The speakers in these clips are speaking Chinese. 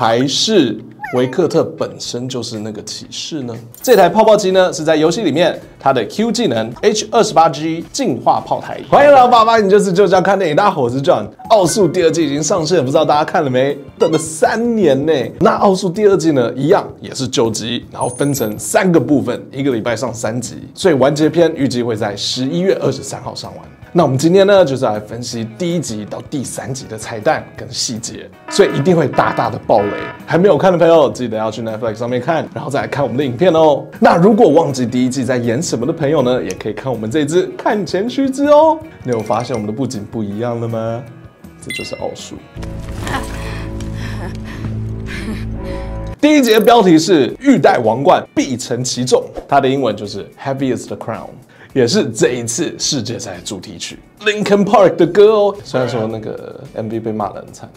还是维克特本身就是那个骑士呢？这台泡泡机呢是在游戏里面它的 Q 技能 H 二十八 G 进化炮台。欢迎来到爸爸，你就是就叫看电影，大家好，我是 John。奥数第二季已经上线，不知道大家看了没？等了三年呢。那奥数第二季呢，一样也是九集，然后分成三个部分，一个礼拜上三集，所以完结篇预计会在十一月二十三号上完。那我们今天呢，就是来分析第一集到第三集的彩蛋跟细节，所以一定会大大的爆雷。还没有看的朋友，记得要去 Netflix 上面看，然后再来看我们的影片哦。那如果忘记第一季在演什么的朋友呢，也可以看我们这支看前须知哦。你有发现我们的布景不一样了吗？这就是奥数。第一节标题是“欲戴王冠，必承其重”，它的英文就是 “Heavy is the crown”。也是这一次世界赛主题曲，Linkin Park 的歌哦。虽然说那个 MV 被骂得很惨。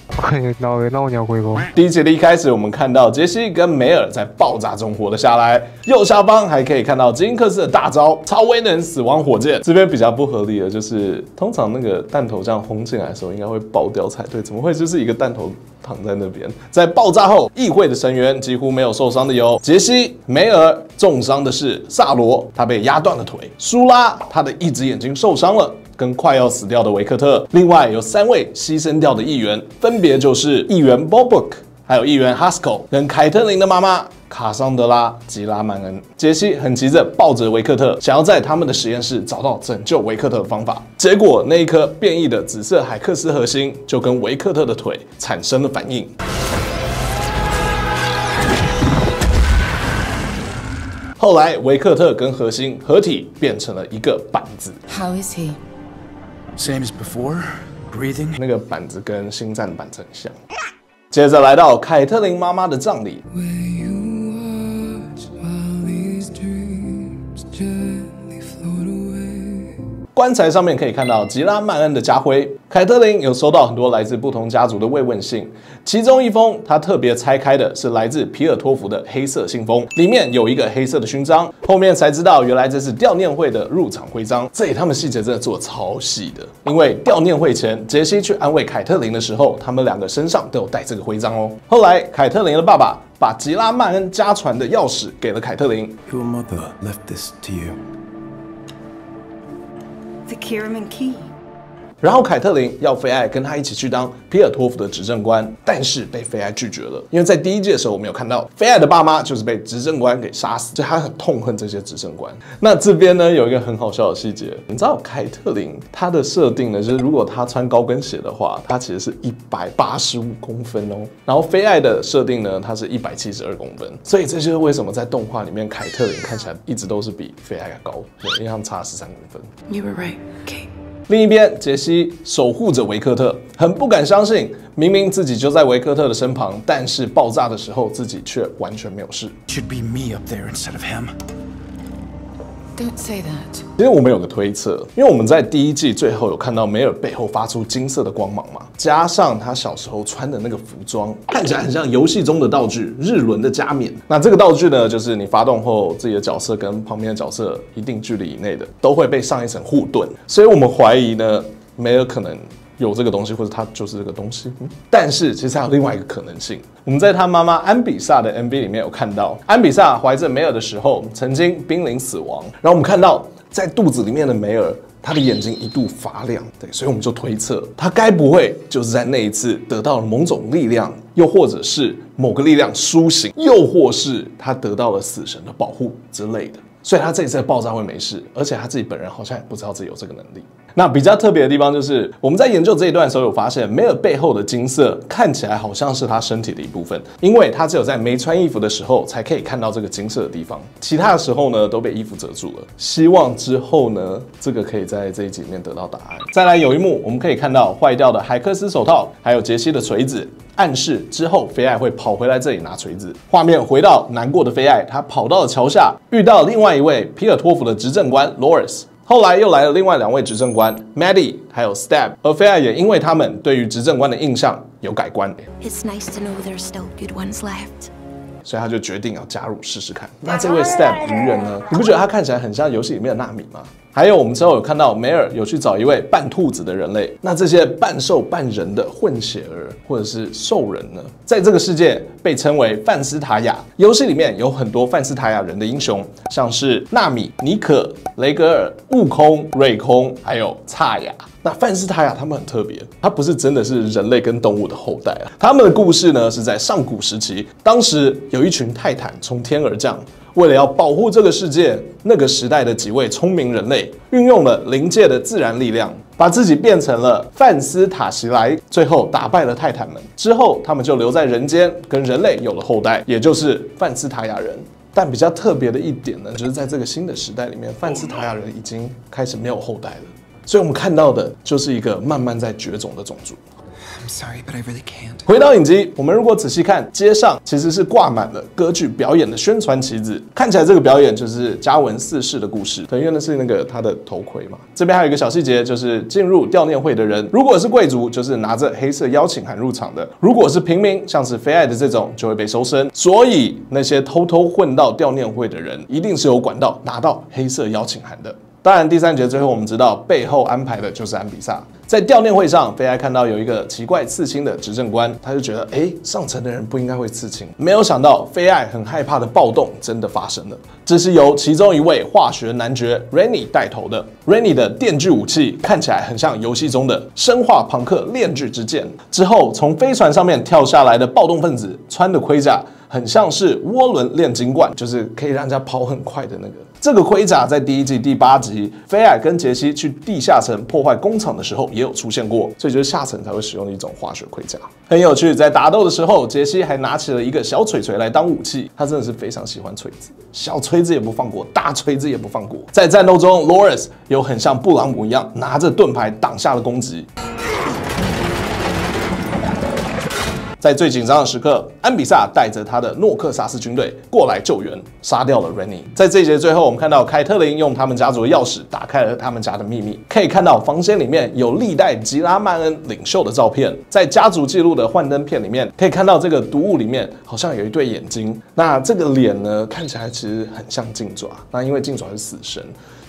那那我鸟回过。第一节的一开始，我们看到杰西跟梅尔在爆炸中活了下来。右下方还可以看到金克斯的大招超威能死亡火箭。这边比较不合理的就是，通常那个弹头这样轰进来的时候，应该会爆掉才对，怎么会就是一个弹头？躺在那边，在爆炸后，议会的成员几乎没有受伤的有杰西、梅尔，重伤的是萨罗，他被压断了腿；苏拉，他的一只眼睛受伤了，跟快要死掉的维克特。另外有三位牺牲掉的议员，分别就是议员 Bobuk，还有议员 Haskell，跟凯特琳的妈妈。卡桑德拉、吉拉曼恩、杰西很急着抱着维克特，想要在他们的实验室找到拯救维克特的方法。结果，那一颗变异的紫色海克斯核心就跟维克特的腿产生了反应。后来，维克特跟核心合体变成了一个板子。How is he? Same as before. Breathing. 那个板子跟星战板子很像。接着来到凯特琳妈妈的葬礼。棺材上面可以看到吉拉曼恩的家徽。凯特琳有收到很多来自不同家族的慰问信，其中一封她特别拆开的是来自皮尔托夫的黑色信封，里面有一个黑色的勋章。后面才知道，原来这是悼念会的入场徽章。这里他们细节真的做超细的，因为悼念会前杰西去安慰凯特琳的时候，他们两个身上都有带这个徽章哦。后来凯特琳的爸爸把吉拉曼恩家传的钥匙给了凯特琳。Your mother left this to you. The Kiraman Key. 然后凯特琳要菲艾跟他一起去当皮尔托夫的执政官，但是被菲艾拒绝了。因为在第一届的时候，我们有看到菲艾的爸妈就是被执政官给杀死，所以他很痛恨这些执政官。那这边呢有一个很好笑的细节，你知道凯特琳她的设定呢，就是如果她穿高跟鞋的话，她其实是一百八十五公分哦。然后菲艾的设定呢，她是一百七十二公分，所以这就是为什么在动画里面凯特琳看起来一直都是比菲艾高，因为他们差十三公分。You were right, Kate. 另一边，杰西守护着维克特，很不敢相信，明明自己就在维克特的身旁，但是爆炸的时候自己却完全没有事。Should be me up there instead of him. Don't say that. 其实我们有个推测，因为我们在第一季最后有看到梅尔背后发出金色的光芒嘛，加上他小时候穿的那个服装，看起来很像游戏中的道具日轮的加冕。那这个道具呢，就是你发动后，自己的角色跟旁边的角色一定距离以内的，都会被上一层护盾。所以我们怀疑呢，梅尔可能。有这个东西，或者他就是这个东西。但是其实还有另外一个可能性，我们在他妈妈安比萨的 MV 里面有看到，安比萨怀着梅尔的时候曾经濒临死亡。然后我们看到在肚子里面的梅尔，他的眼睛一度发亮。对，所以我们就推测，他该不会就是在那一次得到了某种力量，又或者是某个力量苏醒，又或是他得到了死神的保护之类的。所以他这一次的爆炸会没事，而且他自己本人好像也不知道自己有这个能力。那比较特别的地方就是，我们在研究这一段的时候有发现，梅尔背后的金色看起来好像是他身体的一部分，因为他只有在没穿衣服的时候才可以看到这个金色的地方，其他的时候呢都被衣服遮住了。希望之后呢，这个可以在这一集里面得到答案。再来有一幕，我们可以看到坏掉的海克斯手套，还有杰西的锤子，暗示之后菲艾会跑回来这里拿锤子。画面回到难过的菲艾，他跑到了桥下，遇到另外一位皮尔托夫的执政官 Loris。后来又来了另外两位执政官，Maddie 还有 Stab，而菲亚也因为他们对于执政官的印象有改观，所以他就决定要加入试试看。那这位 Stab 鱼人呢？你不觉得他看起来很像游戏里面的纳米吗？还有我们之后有看到梅尔有去找一位半兔子的人类，那这些半兽半人的混血儿或者是兽人呢，在这个世界被称为范斯塔雅。游戏里面有很多范斯塔雅人的英雄，像是纳米、尼可、雷格尔、悟空、瑞空，还有萨雅。那范斯塔雅他们很特别，他不是真的是人类跟动物的后代啊。他们的故事呢是在上古时期，当时有一群泰坦从天而降。为了要保护这个世界，那个时代的几位聪明人类运用了灵界的自然力量，把自己变成了范斯塔西莱，最后打败了泰坦们。之后，他们就留在人间，跟人类有了后代，也就是范斯塔亚人。但比较特别的一点呢，就是在这个新的时代里面，范斯塔亚人已经开始没有后代了，所以我们看到的就是一个慢慢在绝种的种族。Sorry, but I really can't. 回到影集，我们如果仔细看，街上其实是挂满了歌剧表演的宣传旗子，看起来这个表演就是嘉文四世的故事，可能因为那是那个他的头盔嘛。这边还有一个小细节，就是进入悼念会的人，如果是贵族，就是拿着黑色邀请函入场的；如果是平民，像是菲爱的这种，就会被收身。所以那些偷偷混到悼念会的人，一定是有管道拿到黑色邀请函的。当然，第三节最后我们知道背后安排的就是安比萨。在悼念会上，菲埃看到有一个奇怪刺青的执政官，他就觉得，哎，上层的人不应该会刺青。没有想到，菲埃很害怕的暴动真的发生了。这是由其中一位化学男爵 Rennie 带头的。Rennie 的电锯武器看起来很像游戏中的生化朋克炼锯之剑。之后，从飞船上面跳下来的暴动分子穿的盔甲。很像是涡轮炼金罐，就是可以让人家跑很快的那个。这个盔甲在第一季第八集，菲尔跟杰西去地下城破坏工厂的时候也有出现过，所以就是下层才会使用的一种化学盔甲，很有趣。在打斗的时候，杰西还拿起了一个小锤锤来当武器，他真的是非常喜欢锤子，小锤子也不放过，大锤子也不放过。在战斗中，Loris 有很像布朗姆一样拿着盾牌挡下了攻击。在最紧张的时刻，安比萨带着他的诺克萨斯军队过来救援，杀掉了 Rennie。在这一节最后，我们看到凯特琳用他们家族的钥匙打开了他们家的秘密，可以看到房间里面有历代吉拉曼恩领袖的照片。在家族记录的幻灯片里面，可以看到这个毒物里面好像有一对眼睛。那这个脸呢，看起来其实很像镜爪。那因为镜爪是死神。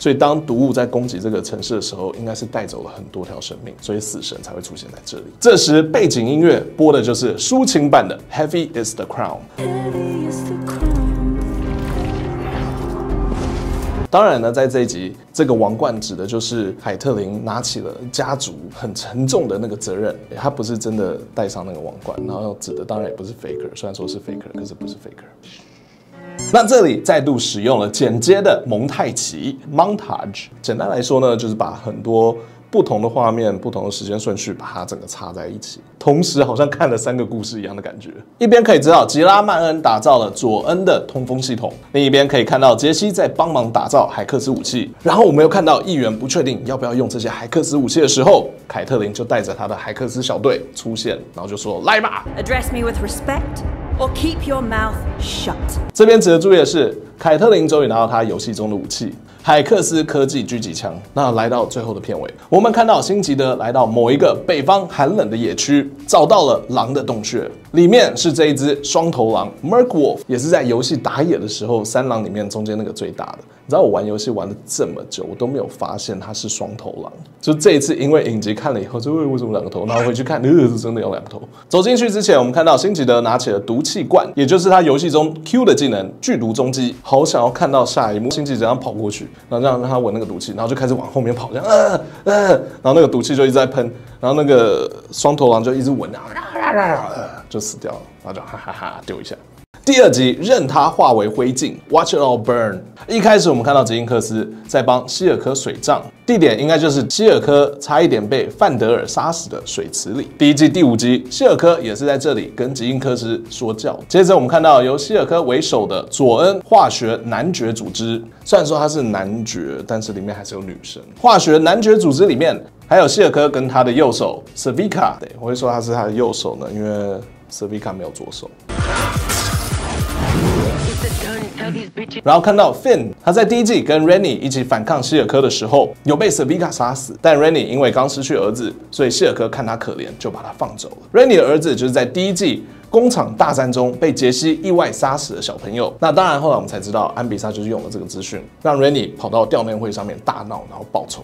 所以，当毒物在攻击这个城市的时候，应该是带走了很多条生命，所以死神才会出现在这里。这时，背景音乐播的就是抒情版的《Heavy Is the Crown》。当然呢，在这一集，这个王冠指的就是海特琳拿起了家族很沉重的那个责任，他不是真的戴上那个王冠，然后指的当然也不是 Faker，虽然说是 Faker，可是不是 Faker。那这里再度使用了剪接的蒙太奇 （montage）。简单来说呢，就是把很多不同的画面、不同的时间顺序，把它整个插在一起，同时好像看了三个故事一样的感觉。一边可以知道吉拉曼恩打造了佐恩的通风系统，另一边可以看到杰西在帮忙打造海克斯武器。然后我们又看到议员不确定要不要用这些海克斯武器的时候，凯特琳就带着他的海克斯小队出现，然后就说：“来吧！” Address me with respect or keep your mouth shut. 这边值得注意的是，凯特琳终于拿到她游戏中的武器——海克斯科技狙击枪。那来到最后的片尾，我们看到辛吉德来到某一个北方寒冷的野区，找到了狼的洞穴，里面是这一只双头狼 Merk Wolf，也是在游戏打野的时候三狼里面中间那个最大的。你知道我玩游戏玩了这么久，我都没有发现它是双头狼。就这一次，因为影集看了以后，就为为什么两个头？然后回去看，呃，是真的有两个头。走进去之前，我们看到辛吉德拿起了毒气罐，也就是他游戏中 Q 的技能——剧毒中击。好想要看到下一幕，辛吉德这样跑过去，然后让让他闻那个毒气，然后就开始往后面跑，这样，呃呃，然后那个毒气就一直在喷，然后那个双头狼就一直闻，呃，就死掉了，然后就哈哈哈丢一下。第二集任它化为灰烬，Watch it all burn。一开始我们看到吉因克斯在帮希尔科水葬，地点应该就是希尔科差一点被范德尔杀死的水池里。第一季第五集，希尔科也是在这里跟吉因克斯说教。接着我们看到由希尔科为首的佐恩化学男爵组织，虽然说他是男爵，但是里面还是有女生。化学男爵组织里面还有希尔科跟他的右手 Savika，对我会说他是他的右手呢，因为 Savika 没有左手。然后看到 Finn，他在第一季跟 Rennie 一起反抗希尔科的时候，有被 Savika 杀死，但 Rennie 因为刚失去儿子，所以希尔科看他可怜，就把他放走了。Rennie 的儿子就是在第一季工厂大战中被杰西意外杀死的小朋友。那当然，后来我们才知道，安比莎就是用了这个资讯，让 Rennie 跑到吊念会上面大闹，然后报仇。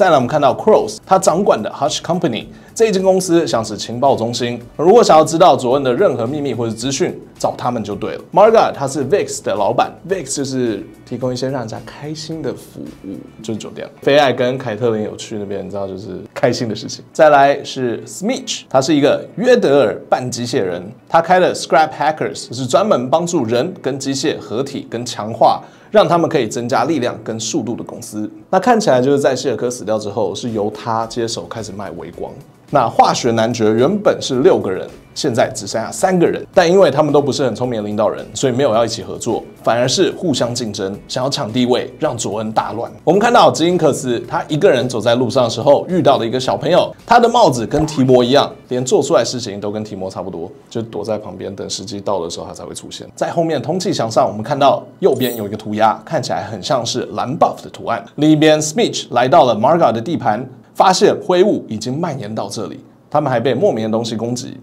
再来，我们看到 Cross，他掌管的 Hush Company 这一间公司像是情报中心。如果想要知道佐恩的任何秘密或者资讯，找他们就对了。Marga 他是 Vix 的老板，Vix 就是提供一些让人家开心的服务，就是酒店。菲艾跟凯特琳有去那边，你知道就是开心的事情。再来是 Smitch，他是一个约德尔半机械人，他开了 Scrap Hackers，是专门帮助人跟机械合体跟强化。让他们可以增加力量跟速度的公司。那看起来就是在谢尔科死掉之后，是由他接手开始卖微光。那化学男爵原本是六个人，现在只剩下三个人，但因为他们都不是很聪明的领导人，所以没有要一起合作，反而是互相竞争，想要抢地位，让佐恩大乱。我们看到吉因克斯他一个人走在路上的时候，遇到了一个小朋友，他的帽子跟提摩一样，连做出来事情都跟提摩差不多，就躲在旁边等时机到的时候他才会出现。在后面通气墙上，我们看到右边有一个涂鸦，看起来很像是蓝 buff 的图案。另一边 Smitch 来到了 Marga 的地盘。发现灰雾已经蔓延到这里，他们还被莫名的东西攻击。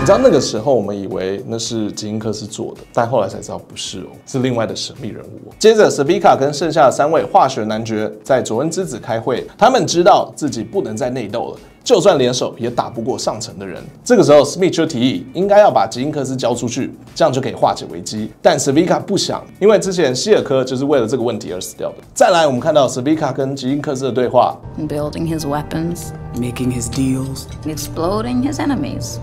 你知道那个时候，我们以为那是吉因克斯做的，但后来才知道不是哦，是另外的神秘人物。接着 s 比卡跟剩下的三位化学男爵在佐恩之子开会，他们知道自己不能再内斗了。就算联手也打不过上层的人。这个时候，Smith 就提议应该要把吉因克斯交出去，这样就可以化解危机。但 Svika 不想，因为之前希尔科就是为了这个问题而死掉的。再来，我们看到 Svika 跟吉因克斯的对话，building his weapons, Making his deals. exploding his enemies.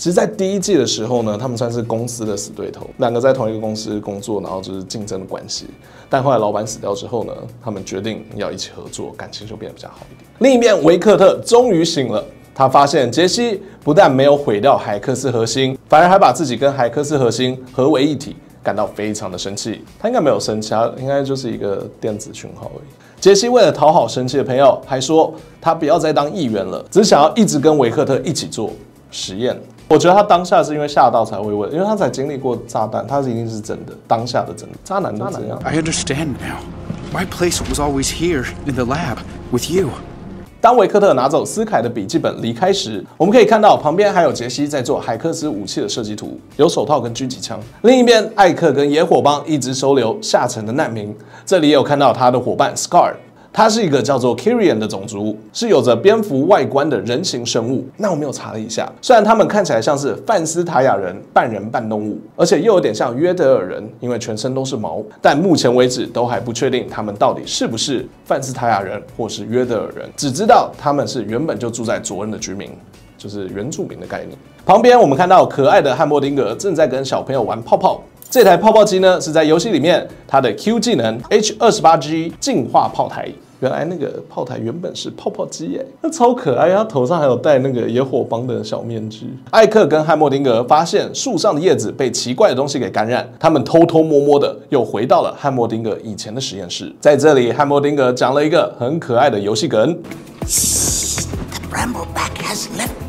其实，在第一季的时候呢，他们算是公司的死对头，两个在同一个公司工作，然后就是竞争的关系。但后来老板死掉之后呢，他们决定要一起合作，感情就变得比较好一点。另一边，维克特终于醒了，他发现杰西不但没有毁掉海克斯核心，反而还把自己跟海克斯核心合为一体，感到非常的生气。他应该没有生气，他应该就是一个电子讯号而已。杰西为了讨好生气的朋友，还说他不要再当议员了，只想要一直跟维克特一起做实验。我觉得他当下是因为吓到才会问，因为他才经历过炸弹，他是一定是真的，当下的真的。渣男都这样。I understand now. My place was always here in the lab with you. 当维克特拿走斯凯的笔记本离开时，我们可以看到旁边还有杰西在做海克斯武器的设计图，有手套跟狙击枪。另一边，艾克跟野火帮一直收留下层的难民，这里也有看到他的伙伴 Scar。它是一个叫做 Kyrian 的种族，是有着蝙蝠外观的人形生物。那我们又查了一下，虽然他们看起来像是范斯塔亚人，半人半动物，而且又有点像约德尔人，因为全身都是毛，但目前为止都还不确定他们到底是不是范斯塔亚人或是约德尔人，只知道他们是原本就住在佐恩的居民。就是原住民的概念。旁边我们看到可爱的汉默丁格正在跟小朋友玩泡泡。这台泡泡机呢是在游戏里面它的 Q 技能 H 二十八 G 净化炮台。原来那个炮台原本是泡泡机耶，那超可爱，他头上还有戴那个野火帮的小面具。艾克跟汉默丁格发现树上的叶子被奇怪的东西给感染，他们偷偷摸摸的又回到了汉默丁格以前的实验室。在这里，汉默丁格讲了一个很可爱的游戏梗。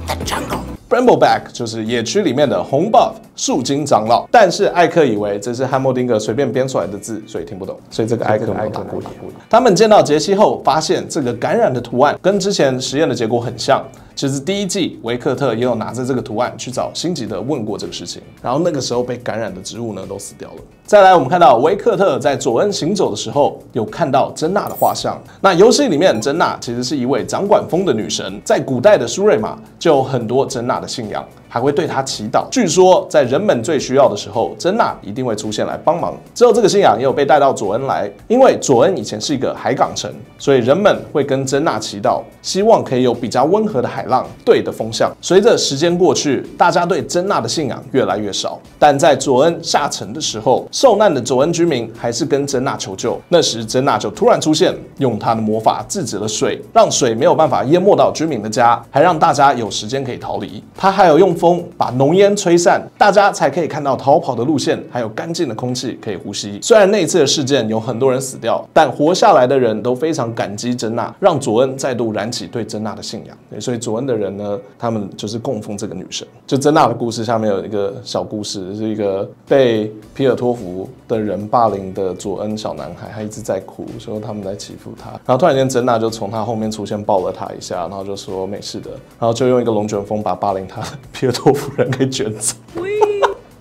The jungle. Brambleback 就是野区里面的红 buff 树精长老，但是艾克以为这是汉默丁格随便编出来的字，所以听不懂，所以这个艾克没有打过野。他们见到杰西后，发现这个感染的图案跟之前实验的结果很像。其实第一季维克特也有拿着这个图案去找辛吉德问过这个事情，然后那个时候被感染的植物呢都死掉了。再来，我们看到维克特在佐恩行走的时候，有看到珍娜的画像。那游戏里面，珍娜其实是一位掌管风的女神，在古代的苏瑞玛就有很多真纳的信仰。还会对她祈祷。据说在人们最需要的时候，珍娜一定会出现来帮忙。之后这个信仰也有被带到佐恩来，因为佐恩以前是一个海港城，所以人们会跟珍娜祈祷，希望可以有比较温和的海浪对的风向。随着时间过去，大家对珍娜的信仰越来越少。但在佐恩下沉的时候，受难的佐恩居民还是跟珍娜求救。那时珍娜就突然出现，用她的魔法制止了水，让水没有办法淹没到居民的家，还让大家有时间可以逃离。她还有用风，把浓烟吹散，大家才可以看到逃跑的路线，还有干净的空气可以呼吸。虽然那次的事件有很多人死掉，但活下来的人都非常感激珍娜，让佐恩再度燃起对珍娜的信仰。所以佐恩的人呢，他们就是供奉这个女神。就珍娜的故事下面有一个小故事，是一个被皮尔托夫的人霸凌的佐恩小男孩，他一直在哭，说他们在欺负他。然后突然间珍娜就从他后面出现，抱了他一下，然后就说没事的，然后就用一个龙卷风把霸凌他 皮尔托夫人给卷走。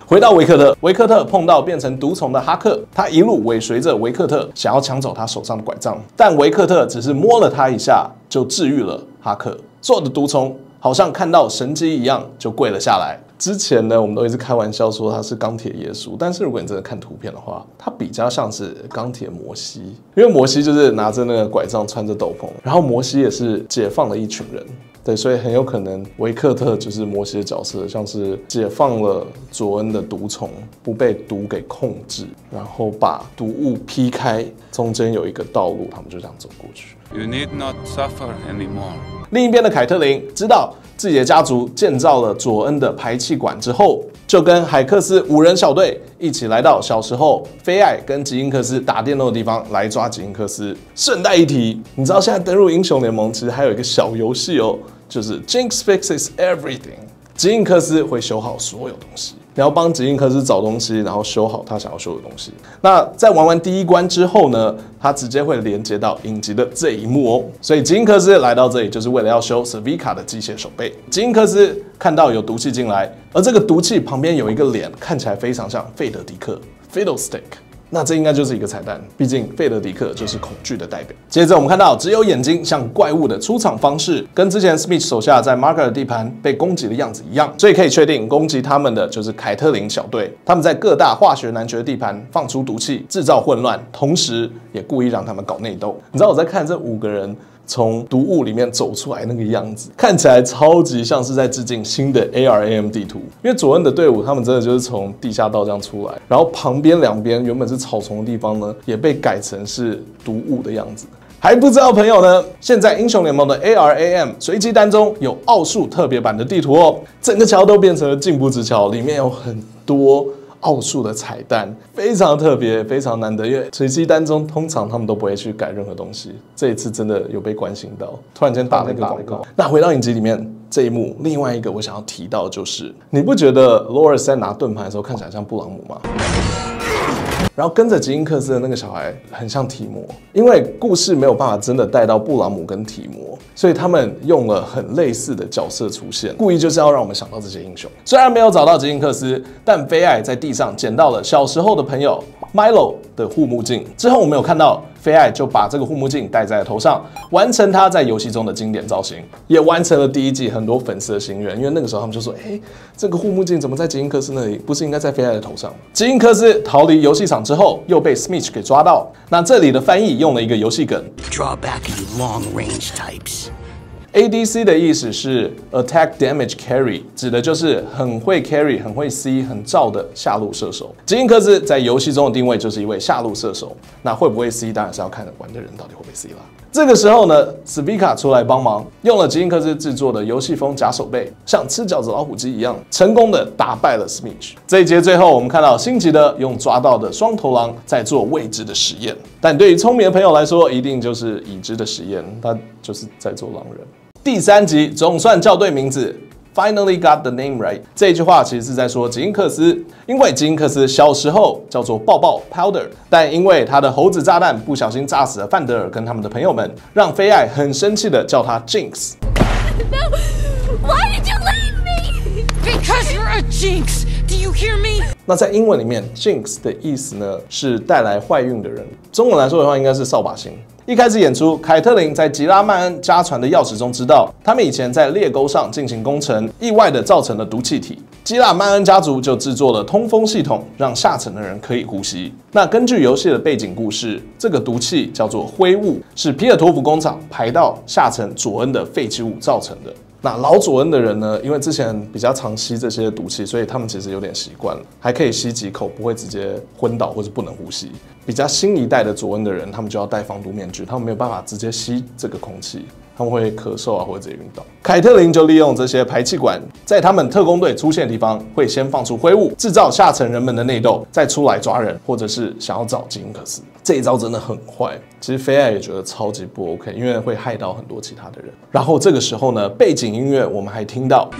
回到维克特，维克特碰到变成毒虫的哈克，他一路尾随着维克特，想要抢走他手上的拐杖，但维克特只是摸了他一下，就治愈了哈克。所有的毒虫好像看到神机一样，就跪了下来。之前呢，我们都一直开玩笑说他是钢铁耶稣，但是如果你真的看图片的话，他比较像是钢铁摩西，因为摩西就是拿着那个拐杖，穿着斗篷，然后摩西也是解放了一群人。对，所以很有可能维克特就是摩西的角色，像是解放了佐恩的毒虫，不被毒给控制，然后把毒物劈开，中间有一个道路，他们就这样走过去。You need not suffer anymore. 另一边的凯特琳知道自己的家族建造了佐恩的排气管之后，就跟海克斯五人小队一起来到小时候菲艾跟吉因克斯打电动的地方来抓吉因克斯。顺带一提，你知道现在登入英雄联盟其实还有一个小游戏哦，就是 Jinx fixes everything，吉因克斯会修好所有东西。你要帮吉因克斯找东西，然后修好他想要修的东西。那在玩完第一关之后呢，他直接会连接到影集的这一幕哦。所以吉因克斯来到这里就是为了要修 Savika 的机械手背。吉因克斯看到有毒气进来，而这个毒气旁边有一个脸，看起来非常像费德迪克 （Fiddlestick）。那这应该就是一个彩蛋，毕竟费德迪克就是恐惧的代表。接着我们看到只有眼睛像怪物的出场方式，跟之前 Smith 手下在 Marker 的地盘被攻击的样子一样，所以可以确定攻击他们的就是凯特琳小队。他们在各大化学男爵的地盘放出毒气，制造混乱，同时也故意让他们搞内斗。你知道我在看这五个人。从毒雾里面走出来那个样子，看起来超级像是在致敬新的 ARAM 地图。因为佐恩的队伍，他们真的就是从地下道这样出来，然后旁边两边原本是草丛的地方呢，也被改成是毒雾的样子。还不知道朋友呢？现在英雄联盟的 ARAM 随机单中有奥数特别版的地图哦，整个桥都变成了进步之桥，里面有很多。奥数的彩蛋非常特别，非常难得，因为随机单中通常他们都不会去改任何东西，这一次真的有被关心到，突然间打了一个广告。那回到影集里面这一幕，另外一个我想要提到的就是，你不觉得 Loris 在拿盾牌的时候看起来像布朗姆吗？然后跟着吉因克斯的那个小孩很像提摩，因为故事没有办法真的带到布朗姆跟提摩，所以他们用了很类似的角色出现，故意就是要让我们想到这些英雄。虽然没有找到吉因克斯，但菲艾在地上捡到了小时候的朋友 Milo 的护目镜。之后我们有看到菲艾就把这个护目镜戴在了头上，完成他在游戏中的经典造型，也完成了第一季很多粉丝的心愿。因为那个时候他们就说：“哎，这个护目镜怎么在吉因克斯那里？不是应该在菲艾的头上？”吉因克斯逃离游戏场之后，又被 Smith 给抓到。那这里的翻译用了一个游戏梗 Draw back, long range types.，ADC 的意思是 Attack Damage Carry，指的就是很会 carry、很会 C、很照的下路射手。吉因克斯在游戏中的定位就是一位下路射手，那会不会 C 当然是要看玩的人到底会不会 C 啦。这个时候呢斯皮卡出来帮忙，用了吉因克斯制作的游戏风假手背，像吃饺子老虎机一样，成功的打败了 Smith。这一节最后，我们看到星级的用抓到的双头狼在做未知的实验，但对于聪明的朋友来说，一定就是已知的实验，他就是在做狼人。第三集总算叫对名字。Finally got the name right。这句话其实是在说吉恩克斯，因为吉恩克斯小时候叫做爆爆 Powder，但因为他的猴子炸弹不小心炸死了范德尔跟他们的朋友们，让菲艾很生气的叫他 Jinx。No, why did you leave me? Because you're a jinx! Do you hear me? 那在英文里面，Jinx 的意思呢是带来坏运的人，中文来说的话应该是扫把星。一开始演出，凯特琳在吉拉曼恩家传的钥匙中知道，他们以前在裂沟上进行工程，意外的造成了毒气体。吉拉曼恩家族就制作了通风系统，让下层的人可以呼吸。那根据游戏的背景故事，这个毒气叫做灰雾，是皮尔托夫工厂排到下层佐恩的废弃物造成的。那老佐恩的人呢？因为之前比较常吸这些毒气，所以他们其实有点习惯了，还可以吸几口，不会直接昏倒或者不能呼吸。比较新一代的佐恩的人，他们就要戴防毒面具，他们没有办法直接吸这个空气。他们会咳嗽啊，或者直接晕倒。凯特琳就利用这些排气管，在他们特工队出现的地方，会先放出灰雾，制造下层人们的内斗，再出来抓人，或者是想要找金克斯。这一招真的很坏，其实菲艾也觉得超级不 OK，因为会害到很多其他的人。然后这个时候呢，背景音乐我们还听到。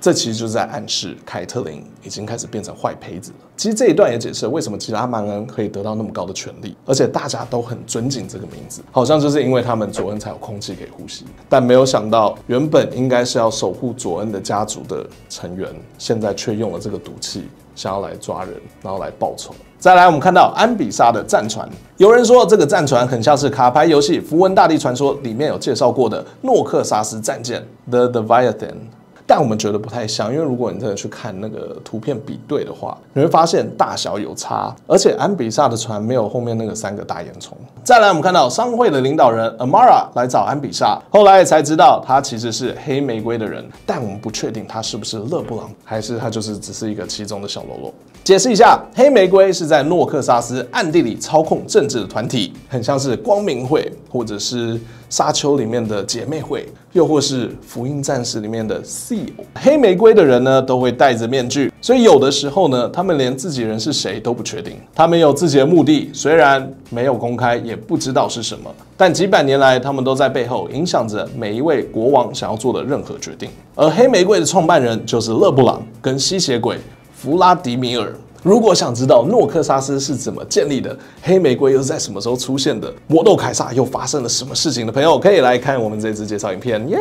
这其实就是在暗示凯特琳已经开始变成坏胚子了。其实这一段也解释了为什么吉拉曼恩可以得到那么高的权利，而且大家都很尊敬这个名字，好像就是因为他们佐恩才有空气可以呼吸。但没有想到，原本应该是要守护佐恩的家族的成员，现在却用了这个毒气，想要来抓人，然后来报仇。再来，我们看到安比萨的战船，有人说这个战船很像是卡牌游戏《符文大帝传说》里面有介绍过的诺克萨斯战舰 The Leviathan。但我们觉得不太像，因为如果你真的去看那个图片比对的话，你会发现大小有差，而且安比萨的船没有后面那个三个大烟囱。再来，我们看到商会的领导人 Amara 来找安比萨，后来才知道他其实是黑玫瑰的人，但我们不确定他是不是勒布朗，还是他就是只是一个其中的小喽啰。解释一下，黑玫瑰是在诺克萨斯暗地里操控政治的团体，很像是光明会或者是沙丘里面的姐妹会，又或是福音战士里面的 sea。黑玫瑰的人呢，都会戴着面具，所以有的时候呢，他们连自己人是谁都不确定。他们有自己的目的，虽然没有公开，也不知道是什么，但几百年来，他们都在背后影响着每一位国王想要做的任何决定。而黑玫瑰的创办人就是勒布朗跟吸血鬼弗拉迪米尔。如果想知道诺克萨斯是怎么建立的，黑玫瑰又是在什么时候出现的，魔斗凯撒又发生了什么事情的朋友，可以来看我们这支介绍影片。耶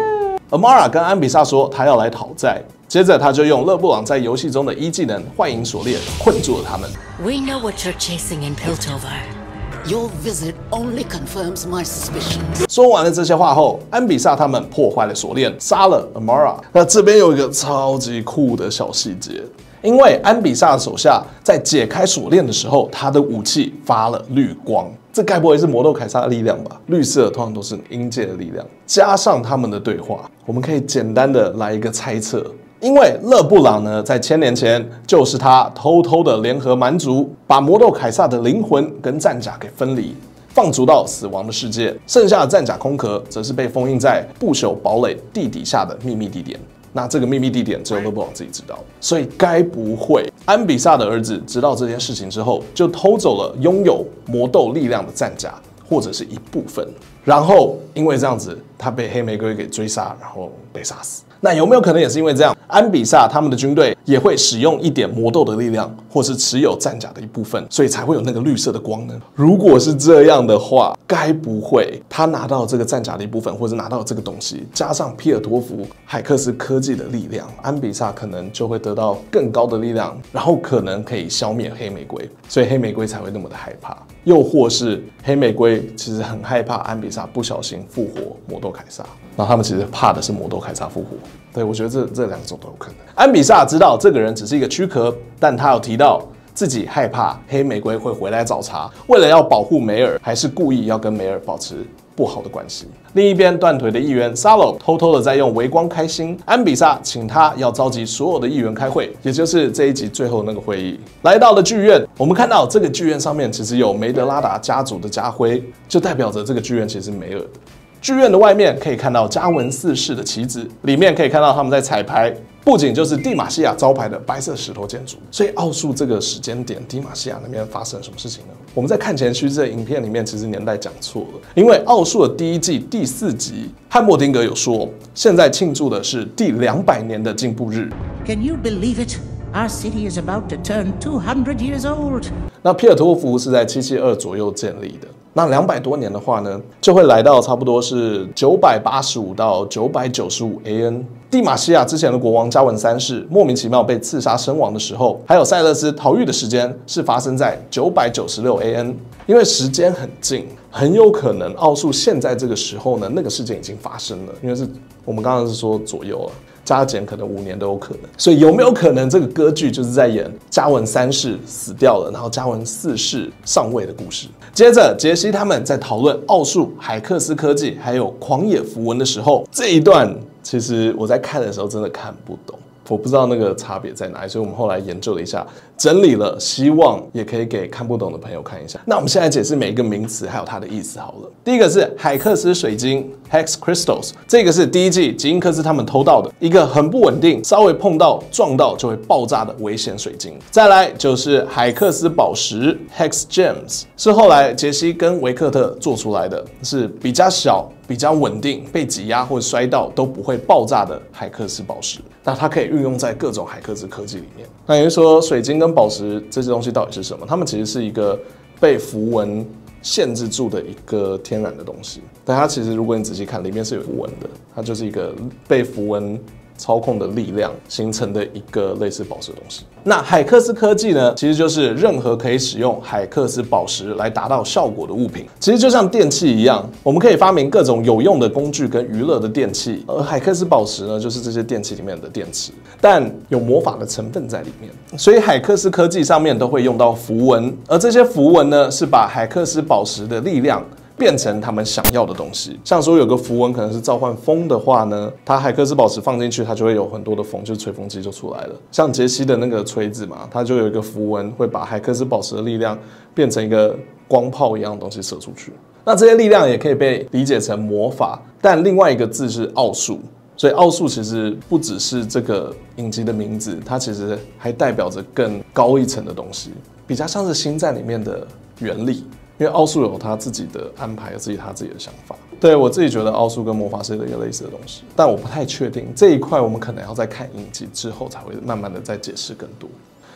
！Amara 跟安比萨说他要来讨债，接着他就用勒布朗在游戏中的一技能幻影锁链困住了他们。We know what you're chasing in Piltover. Your visit only confirms my suspicions. 说完了这些话后，安比萨他们破坏了锁链，杀了 Amara。那这边有一个超级酷的小细节，因为安比萨的手下在解开锁链的时候，他的武器发了绿光。这该不会是魔斗凯撒的力量吧？绿色通常都是阴界的力量，加上他们的对话，我们可以简单的来一个猜测。因为勒布朗呢，在千年前就是他偷偷的联合蛮族，把魔斗凯撒的灵魂跟战甲给分离，放逐到死亡的世界，剩下的战甲空壳则是被封印在不朽堡垒地底下的秘密地点。那这个秘密地点只有勒布朗自己知道，所以该不会安比萨的儿子知道这件事情之后，就偷走了拥有魔斗力量的战甲，或者是一部分，然后因为这样子，他被黑玫瑰给追杀，然后被杀死。那有没有可能也是因为这样，安比萨他们的军队也会使用一点魔斗的力量，或是持有战甲的一部分，所以才会有那个绿色的光呢？如果是这样的话，该不会他拿到这个战甲的一部分，或者拿到这个东西，加上皮尔托夫海克斯科技的力量，安比萨可能就会得到更高的力量，然后可能可以消灭黑玫瑰，所以黑玫瑰才会那么的害怕。又或是黑玫瑰其实很害怕安比萨不小心复活魔斗凯撒，然后他们其实怕的是魔斗凯撒复活。对我觉得这这两种都有可能。安比萨知道这个人只是一个躯壳，但他有提到自己害怕黑玫瑰会回来找茬，为了要保护梅尔，还是故意要跟梅尔保持不好的关系。另一边，断腿的议员 Salo 偷偷的在用微光开心，安比萨请他要召集所有的议员开会，也就是这一集最后那个会议。来到了剧院，我们看到这个剧院上面其实有梅德拉达家族的家徽，就代表着这个剧院其实是梅尔的。剧院的外面可以看到加文四世的旗子，里面可以看到他们在彩排，不仅就是蒂马西亚招牌的白色石头建筑。所以奥数这个时间点，蒂马西亚那边发生了什么事情呢？我们在看前区这个影片里面，其实年代讲错了，因为奥数的第一季第四集，汉默丁格有说，现在庆祝的是第两百年的进步日。Can you believe it? Our city is about to turn two hundred years old. 那皮尔托夫是在七七二左右建立的。那两百多年的话呢，就会来到差不多是九百八十五到九百九十五 AN。蒂马西亚之前的国王加文三世莫名其妙被刺杀身亡的时候，还有塞勒斯逃狱的时间是发生在九百九十六 AN。因为时间很近，很有可能奥数现在这个时候呢，那个事件已经发生了，因为是我们刚刚是说左右了。加减可能五年都有可能，所以有没有可能这个歌剧就是在演嘉文三世死掉了，然后嘉文四世上位的故事？接着，杰西他们在讨论奥数、海克斯科技还有狂野符文的时候，这一段其实我在看的时候真的看不懂。我不知道那个差别在哪里，所以我们后来研究了一下，整理了，希望也可以给看不懂的朋友看一下。那我们现在解释每一个名词还有它的意思好了。第一个是海克斯水晶 （Hex Crystals），这个是第一季吉因克斯他们偷到的一个很不稳定，稍微碰到撞到就会爆炸的危险水晶。再来就是海克斯宝石 （Hex Gems），是后来杰西跟维克特做出来的，是比较小。比较稳定，被挤压或摔到都不会爆炸的海克斯宝石，那它可以运用在各种海克斯科技里面。那也就是说，水晶跟宝石这些东西到底是什么？它们其实是一个被符文限制住的一个天然的东西。但它其实，如果你仔细看，里面是有符文的，它就是一个被符文。操控的力量形成的一个类似宝石的东西。那海克斯科技呢，其实就是任何可以使用海克斯宝石来达到效果的物品。其实就像电器一样，我们可以发明各种有用的工具跟娱乐的电器，而海克斯宝石呢，就是这些电器里面的电池，但有魔法的成分在里面。所以海克斯科技上面都会用到符文，而这些符文呢，是把海克斯宝石的力量。变成他们想要的东西，像说有个符文可能是召唤风的话呢，它海克斯宝石放进去，它就会有很多的风，就是吹风机就出来了。像杰西的那个锤子嘛，它就有一个符文会把海克斯宝石的力量变成一个光炮一样的东西射出去。那这些力量也可以被理解成魔法，但另外一个字是奥数，所以奥数其实不只是这个影集的名字，它其实还代表着更高一层的东西，比较像是星战里面的原理。因为奥数有他自己的安排，有自己他自己的想法。对我自己觉得奥数跟魔法是一个类似的东西，但我不太确定这一块，我们可能要在看影集之后才会慢慢的再解释更多。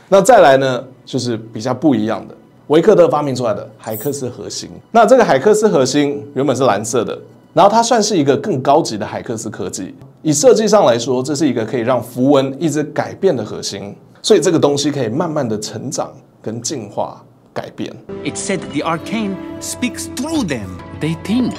那再来呢，就是比较不一样的，维克特发明出来的海克斯核心。那这个海克斯核心原本是蓝色的，然后它算是一个更高级的海克斯科技。以设计上来说，这是一个可以让符文一直改变的核心，所以这个东西可以慢慢的成长跟进化。改变。It said the arcane speaks through them. They think.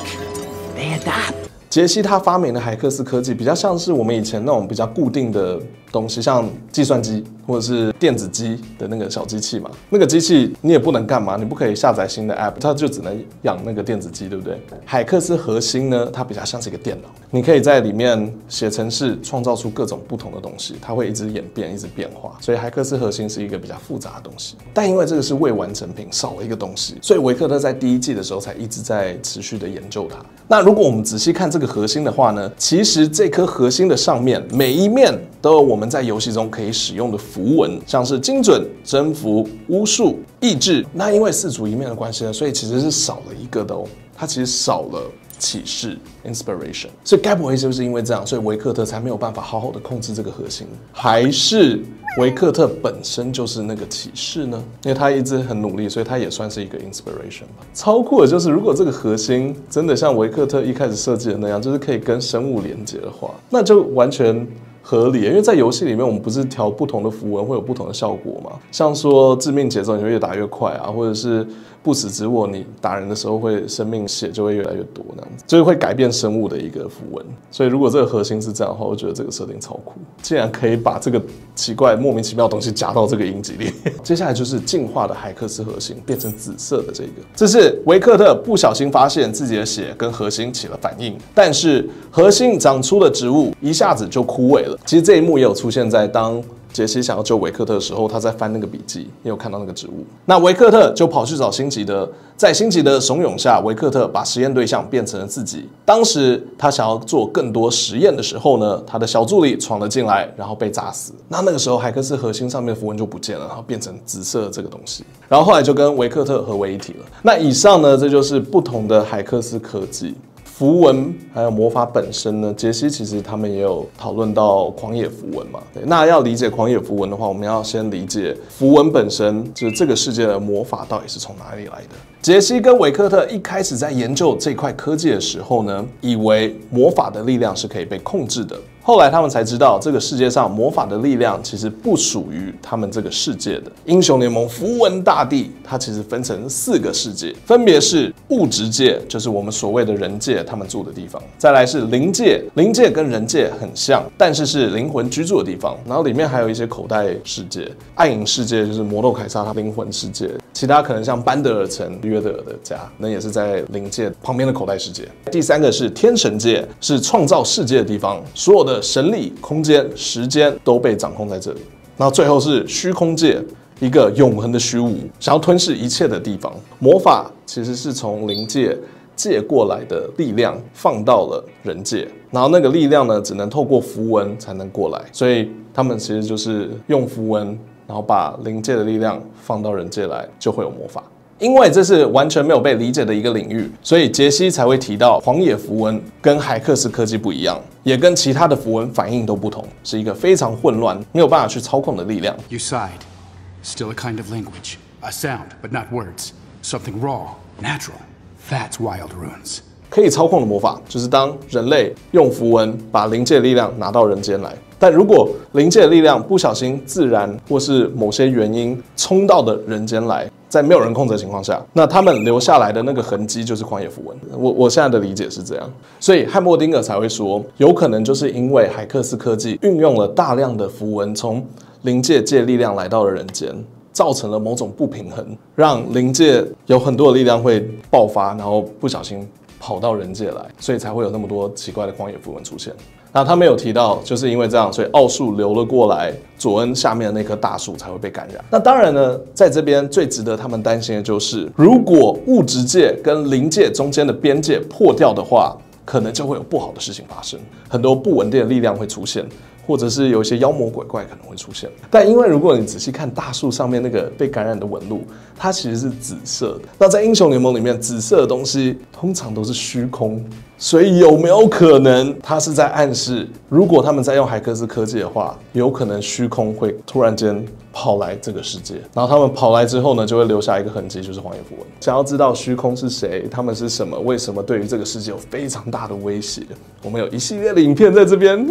They adapt. 杰西他发明的海克斯科技比较像是我们以前那种比较固定的东西，像计算机。或者是电子机的那个小机器嘛，那个机器你也不能干嘛，你不可以下载新的 app，它就只能养那个电子机，对不对？海克斯核心呢，它比较像是一个电脑，你可以在里面写程式，创造出各种不同的东西，它会一直演变，一直变化。所以海克斯核心是一个比较复杂的东西，但因为这个是未完成品，少了一个东西，所以维克特在第一季的时候才一直在持续的研究它。那如果我们仔细看这个核心的话呢，其实这颗核心的上面每一面都有我我们在游戏中可以使用的。符文像是精准、征服、巫术、意志，那因为四组一面的关系呢，所以其实是少了一个的哦。它其实少了启示 （inspiration），所以该不会就是因为这样，所以维克特才没有办法好好的控制这个核心？还是维克特本身就是那个启示呢？因为他一直很努力，所以他也算是一个 inspiration 吧。超酷的就是，如果这个核心真的像维克特一开始设计的那样，就是可以跟生物连接的话，那就完全。合理，因为在游戏里面，我们不是调不同的符文会有不同的效果嘛？像说致命节奏，你会越打越快啊，或者是。不死之握，你打人的时候会生命血就会越来越多，那样子就是会改变生物的一个符文。所以如果这个核心是这样的话，我觉得这个设定超酷，竟然可以把这个奇怪莫名其妙的东西加到这个影集里。接下来就是进化的海克斯核心变成紫色的这个，这是维克特不小心发现自己的血跟核心起了反应，但是核心长出的植物一下子就枯萎了。其实这一幕也有出现在当。杰西想要救维克特的时候，他在翻那个笔记，也有看到那个植物。那维克特就跑去找辛吉德，在辛吉德怂恿下，维克特把实验对象变成了自己。当时他想要做更多实验的时候呢，他的小助理闯了进来，然后被炸死。那那个时候海克斯核心上面的符文就不见了，然后变成紫色的这个东西。然后后来就跟维克特合为一体了。那以上呢，这就是不同的海克斯科技。符文还有魔法本身呢？杰西其实他们也有讨论到狂野符文嘛。对，那要理解狂野符文的话，我们要先理解符文本身，就是这个世界的魔法到底是从哪里来的。杰西跟维克特一开始在研究这块科技的时候呢，以为魔法的力量是可以被控制的。后来他们才知道，这个世界上魔法的力量其实不属于他们这个世界的。英雄联盟符文大地，它其实分成四个世界，分别是物质界，就是我们所谓的人界，他们住的地方；再来是灵界，灵界跟人界很像，但是是灵魂居住的地方。然后里面还有一些口袋世界，暗影世界就是魔豆凯撒他灵魂世界，其他可能像班德尔城约德尔的家，那也是在灵界旁边的口袋世界。第三个是天神界，是创造世界的地方，所有的。神力、空间、时间都被掌控在这里。那最后是虚空界，一个永恒的虚无，想要吞噬一切的地方。魔法其实是从灵界借过来的力量放到了人界，然后那个力量呢，只能透过符文才能过来，所以他们其实就是用符文，然后把灵界的力量放到人界来，就会有魔法。因为这是完全没有被理解的一个领域，所以杰西才会提到荒野符文跟海克斯科技不一样，也跟其他的符文反应都不同，是一个非常混乱、没有办法去操控的力量。You sighed. Still a kind of language. A sound, but not words. Something raw, natural. That's wild runes. 可以操控的魔法，就是当人类用符文把灵界的力量拿到人间来。但如果灵界的力量不小心自然或是某些原因冲到的人间来，在没有人控制的情况下，那他们留下来的那个痕迹就是狂野符文。我我现在的理解是这样，所以汉默丁格才会说，有可能就是因为海克斯科技运用了大量的符文，从灵界借力量来到了人间。造成了某种不平衡，让灵界有很多的力量会爆发，然后不小心跑到人界来，所以才会有那么多奇怪的荒野符文出现。那他没有提到，就是因为这样，所以奥数流了过来，佐恩下面的那棵大树才会被感染。那当然呢，在这边最值得他们担心的就是，如果物质界跟灵界中间的边界破掉的话，可能就会有不好的事情发生，很多不稳定的力量会出现。或者是有一些妖魔鬼怪可能会出现，但因为如果你仔细看大树上面那个被感染的纹路，它其实是紫色的。那在英雄联盟里面，紫色的东西通常都是虚空，所以有没有可能它是在暗示，如果他们在用海克斯科技的话，有可能虚空会突然间跑来这个世界，然后他们跑来之后呢，就会留下一个痕迹，就是荒野符文。想要知道虚空是谁，他们是什么，为什么对于这个世界有非常大的威胁，我们有一系列的影片在这边，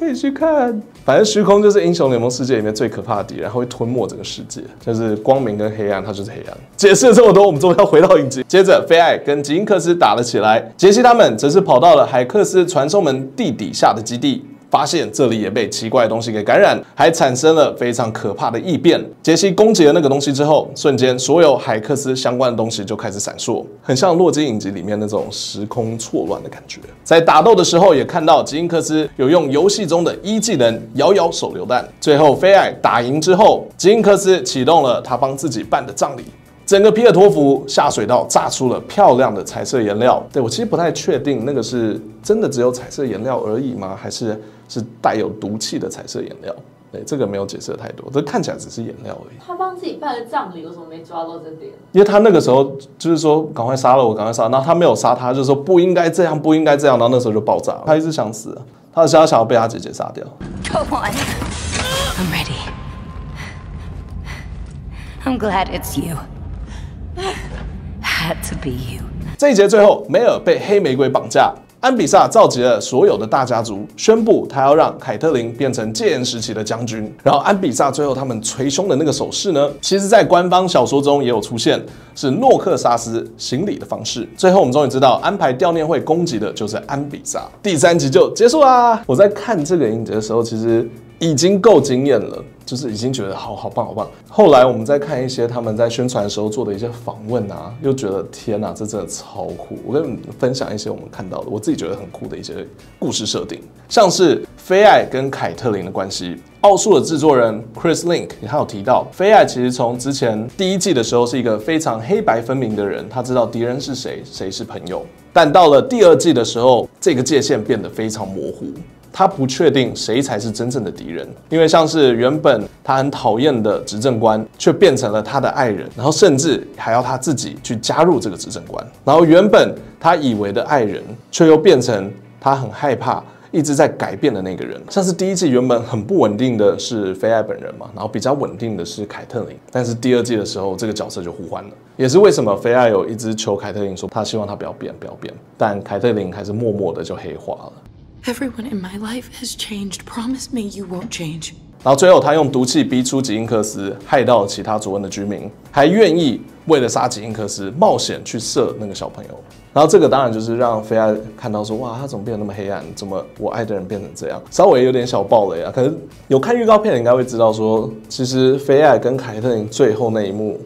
可以去看，反正虚空就是英雄联盟世界里面最可怕的敌人，会吞没整个世界，就是光明跟黑暗，它就是黑暗。解释了这么多，我们终于要回到影集。接着，菲艾跟吉恩克斯打了起来，杰西他们则是跑到了海克斯传送门地底下的基地。发现这里也被奇怪的东西给感染，还产生了非常可怕的异变。杰西攻击了那个东西之后，瞬间所有海克斯相关的东西就开始闪烁，很像《洛基影集》里面那种时空错乱的感觉。在打斗的时候，也看到吉因克斯有用游戏中的一技能摇摇手榴弹。最后，菲艾打赢之后，吉因克斯启动了他帮自己办的葬礼。整个皮尔托夫下水道炸出了漂亮的彩色颜料。对我其实不太确定，那个是真的只有彩色颜料而已吗？还是是带有毒气的彩色颜料？对，这个没有解释的太多，这看起来只是颜料而已。他帮自己办的葬礼，为什么没抓到这点？因为他那个时候就是说赶快杀了我，赶快杀，然后他没有杀他，就说不应该这样，不应该这样，然后那时候就爆炸了。他一直想死，他想想要被他姐姐杀掉。Come on. I'm ready. I'm glad it's you. Had to be you. 这一节最后，梅尔被黑玫瑰绑架，安比萨召集了所有的大家族，宣布他要让凯特琳变成戒严时期的将军。然后安比萨最后他们捶胸的那个手势呢，其实在官方小说中也有出现，是诺克萨斯行礼的方式。最后我们终于知道，安排悼念会攻击的就是安比萨。第三集就结束啦。我在看这个影集的时候，其实已经够惊艳了。就是已经觉得好好棒好棒。后来我们再看一些他们在宣传的时候做的一些访问啊，又觉得天哪，这真的超酷。我跟你们分享一些我们看到的，我自己觉得很酷的一些故事设定，像是菲艾跟凯特琳的关系。奥数的制作人 Chris Link 他有提到，菲艾其实从之前第一季的时候是一个非常黑白分明的人，他知道敌人是谁，谁是朋友。但到了第二季的时候，这个界限变得非常模糊。他不确定谁才是真正的敌人，因为像是原本他很讨厌的执政官，却变成了他的爱人，然后甚至还要他自己去加入这个执政官，然后原本他以为的爱人，却又变成他很害怕、一直在改变的那个人。像是第一季原本很不稳定的是菲艾本人嘛，然后比较稳定的是凯特琳，但是第二季的时候，这个角色就互换了，也是为什么菲艾有一直求凯特琳说他希望他不要变，不要变，但凯特琳还是默默的就黑化了。Everyone in my life has changed. Promise me you won't change. 然后最后他用毒气逼出吉因克斯，害到其他佐恩的居民，还愿意为了杀吉因克斯冒险去射那个小朋友。然后这个当然就是让菲艾看到说，哇，他怎么变得那么黑暗？怎么我爱的人变成这样？稍微有点小暴雷啊。可是有看预告片的应该会知道说，其实菲艾跟凯特琳最后那一幕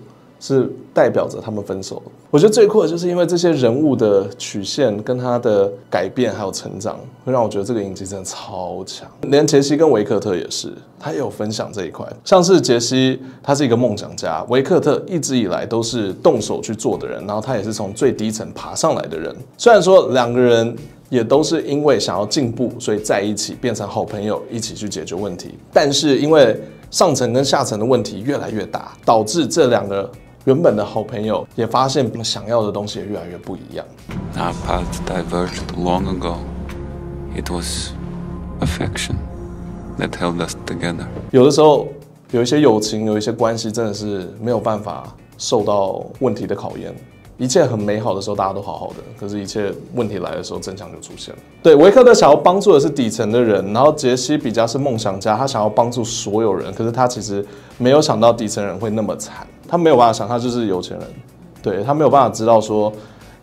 是代表着他们分手。我觉得最酷的就是因为这些人物的曲线跟他的改变还有成长，会让我觉得这个影集真的超强。连杰西跟维克特也是，他也有分享这一块。像是杰西，他是一个梦想家；维克特一直以来都是动手去做的人，然后他也是从最低层爬上来的人。虽然说两个人也都是因为想要进步，所以在一起变成好朋友，一起去解决问题，但是因为上层跟下层的问题越来越大，导致这两个原本的好朋友也发现想要的东西也越来越不一样。Our paths diverged long ago. It was affection that held us together. 有的时候有一些友情，有一些关系真的是没有办法受到问题的考验。一切很美好的时候，大家都好好的，可是，一切问题来的时候，真相就出现了。对，维克特想要帮助的是底层的人，然后杰西比较是梦想家，他想要帮助所有人，可是他其实没有想到底层人会那么惨，他没有办法想，他就是有钱人，对他没有办法知道说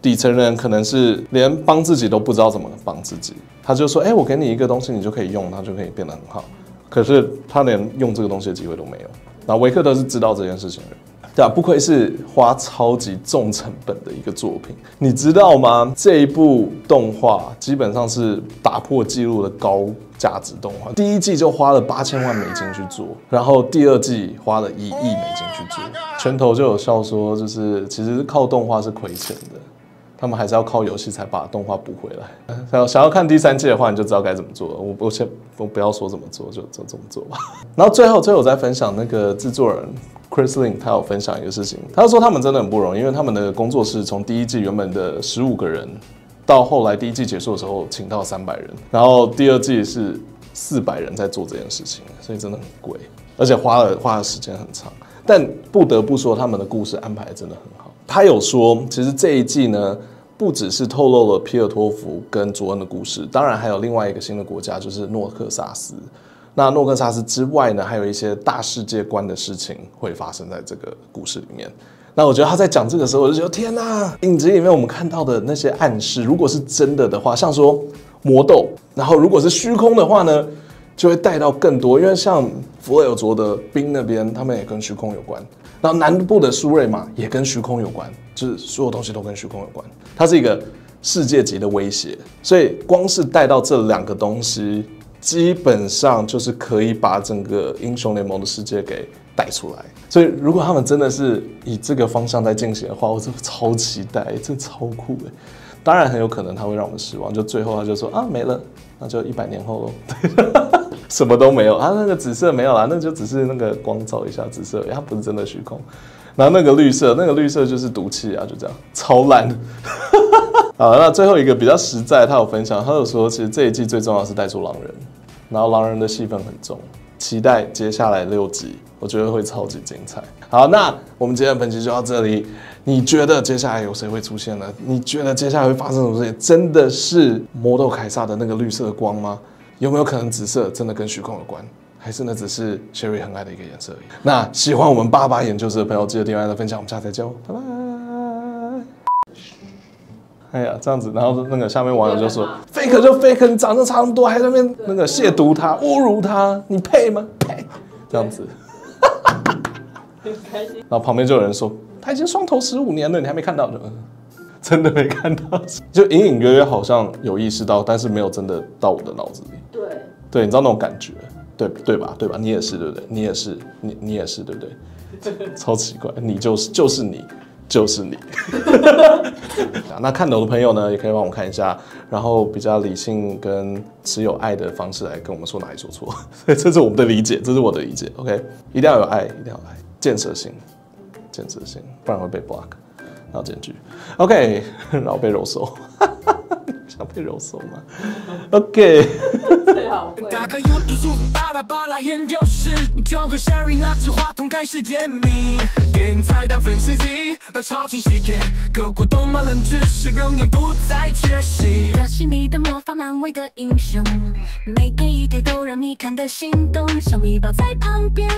底层人可能是连帮自己都不知道怎么帮自己，他就说，哎、我给你一个东西，你就可以用，它就可以变得很好。可是他连用这个东西的机会都没有。那维克特是知道这件事情的，对啊，不愧是花超级重成本的一个作品。你知道吗？这一部动画基本上是打破纪录的高价值动画，第一季就花了八千万美金去做，然后第二季花了一亿美金去做。拳头就有笑说，就是其实靠动画是亏钱的。他们还是要靠游戏才把动画补回来。想想要看第三季的话，你就知道该怎么做了。我我先我不要说怎么做，就就这么做吧。然后最后最后我再分享那个制作人 Chris Lin，他有分享一个事情，他说他们真的很不容易，因为他们的工作室从第一季原本的十五个人，到后来第一季结束的时候请到三百人，然后第二季是四百人在做这件事情，所以真的很贵，而且花了花的时间很长。但不得不说，他们的故事安排真的很好。他有说，其实这一季呢，不只是透露了皮尔托夫跟卓恩的故事，当然还有另外一个新的国家，就是诺克萨斯。那诺克萨斯之外呢，还有一些大世界观的事情会发生在这个故事里面。那我觉得他在讲这个时候，我就觉得天哪！影集里面我们看到的那些暗示，如果是真的的话，像说魔斗，然后如果是虚空的话呢，就会带到更多。因为像弗雷尔卓的冰那边，他们也跟虚空有关。然后南部的苏瑞玛也跟虚空有关，就是所有东西都跟虚空有关。它是一个世界级的威胁，所以光是带到这两个东西，基本上就是可以把整个英雄联盟的世界给带出来。所以如果他们真的是以这个方向在进行的话，我真的超期待，真的超酷哎！当然很有可能他会让我们失望，就最后他就说啊没了，那就一百年后喽。什么都没有啊，那个紫色没有啦，那就只是那个光照一下紫色，它不是真的虚空。然后那个绿色，那个绿色就是毒气啊，就这样，超烂。好，那最后一个比较实在，他有分享，他有说，其实这一季最重要是带出狼人，然后狼人的戏份很重，期待接下来六集，我觉得会超级精彩。好，那我们今天的本期就到这里。你觉得接下来有谁会出现呢？你觉得接下来会发生什么事情？真的是魔斗凯撒的那个绿色光吗？有没有可能紫色真的跟虚空有关？还是那只是 Sherry 很爱的一个颜色而已？那喜欢我们八八研究室的朋友，记得订阅、按赞、分享，我们下次再见哦，拜拜。哎呀，这样子，然后那个下面网友就说：“fake 就 fake，你长得差那么多，还在那边那个亵渎他、侮辱他，你配吗？配？”这样子，很开心。然后旁边就有人说：“他已经双头十五年了，你还没看到？”真的没看到，就隐隐约约好像有意识到，但是没有真的到我的脑子里。对，对，你知道那种感觉，对对吧？对吧？你也是，对不对？你也是，你你也是，对不对？超奇怪，你就是就是你，就是你。那看懂的朋友呢，也可以帮我看一下，然后比较理性跟持有爱的方式来跟我们说哪里做错。所 以这是我们的理解，这是我的理解。OK，一定要有爱，一定要有爱，建设性，建设性，不然会被 block。然后检举，OK，然后被揉手，想被揉手吗？OK，最好会。打开 YouTube，巴拉巴拉研究室，就和 Sherry 拿起话筒开始揭秘，电影彩蛋分析机，把超级细节，各国动漫冷知识仍然不再缺席。这是你的魔法漫威的英雄，每个一点都让你看得心动，小米宝在旁边。